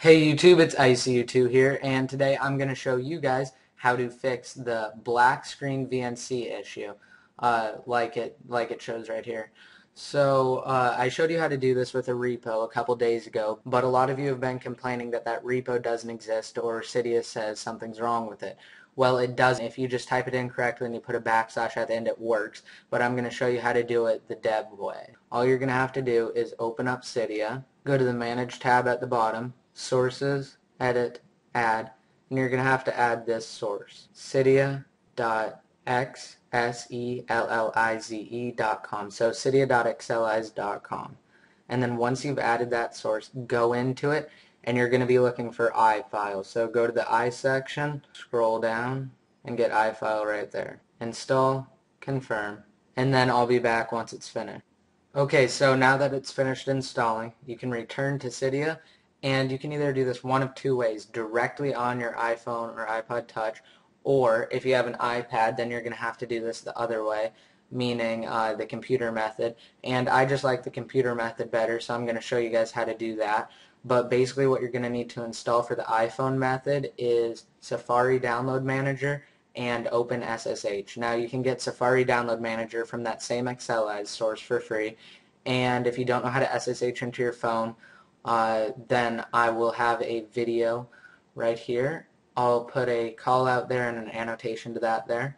Hey YouTube, it's ICU2 here, and today I'm going to show you guys how to fix the black screen VNC issue, uh, like it like it shows right here. So uh, I showed you how to do this with a repo a couple days ago, but a lot of you have been complaining that that repo doesn't exist or Cydia says something's wrong with it. Well, it doesn't. If you just type it in correctly and you put a backslash at the end, it works. But I'm going to show you how to do it the deb way. All you're going to have to do is open up Cydia, go to the Manage tab at the bottom, sources, edit, add, and you're going to have to add this source, cydia.xsellize.com. So cydia.xsellize.com. And then once you've added that source, go into it, and you're going to be looking for iFile. So go to the I section, scroll down, and get iFile right there. Install, confirm, and then I'll be back once it's finished. Okay, so now that it's finished installing, you can return to Cydia and you can either do this one of two ways, directly on your iPhone or iPod Touch, or if you have an iPad, then you're going to have to do this the other way, meaning uh, the computer method. And I just like the computer method better, so I'm going to show you guys how to do that. But basically what you're going to need to install for the iPhone method is Safari Download Manager and OpenSSH. Now you can get Safari Download Manager from that same Xsellize source for free. And if you don't know how to SSH into your phone, uh, then I will have a video right here. I'll put a call out there and an annotation to that there.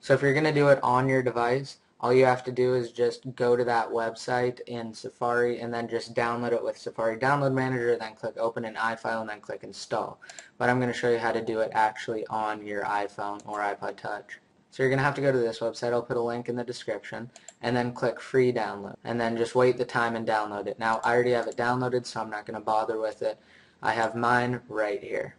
So if you're going to do it on your device, all you have to do is just go to that website in Safari and then just download it with Safari Download Manager, then click Open in iFile and then click Install. But I'm going to show you how to do it actually on your iPhone or iPod Touch. So you're going to have to go to this website. I'll put a link in the description. And then click free download. And then just wait the time and download it. Now I already have it downloaded so I'm not going to bother with it. I have mine right here.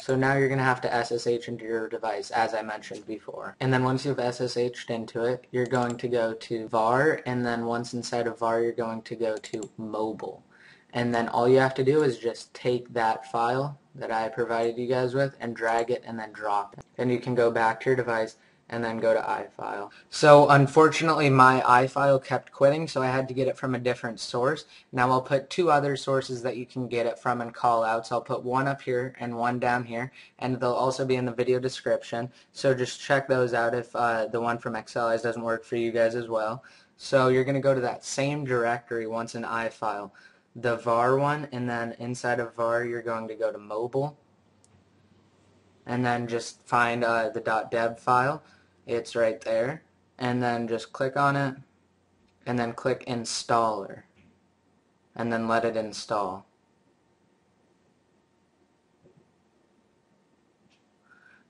So now you're going to have to SSH into your device as I mentioned before. And then once you've SSH'd into it, you're going to go to VAR and then once inside of VAR you're going to go to mobile. And then all you have to do is just take that file that I provided you guys with and drag it and then drop it. And you can go back to your device and then go to iFile. So unfortunately my iFile kept quitting so I had to get it from a different source. Now I'll put two other sources that you can get it from and call out. So I'll put one up here and one down here and they'll also be in the video description. So just check those out if uh, the one from Xsellize doesn't work for you guys as well. So you're going to go to that same directory once in iFile the var one and then inside of var you're going to go to mobile and then just find uh, the .deb file it's right there and then just click on it and then click installer and then let it install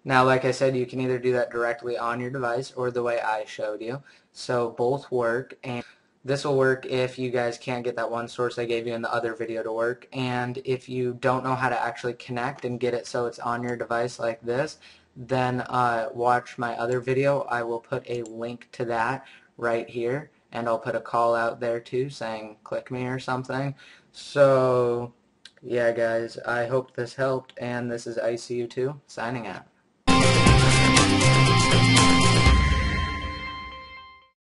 Now, like I said, you can either do that directly on your device or the way I showed you. So both work. and this will work if you guys can't get that one source I gave you in the other video to work. And if you don't know how to actually connect and get it so it's on your device like this, then uh, watch my other video. I will put a link to that right here. And I'll put a call out there too saying click me or something. So yeah guys, I hope this helped and this is ICU2 signing out.